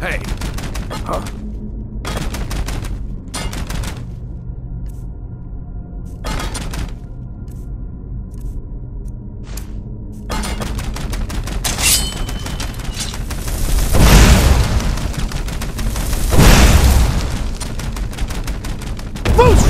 Hey! Huh. Boost!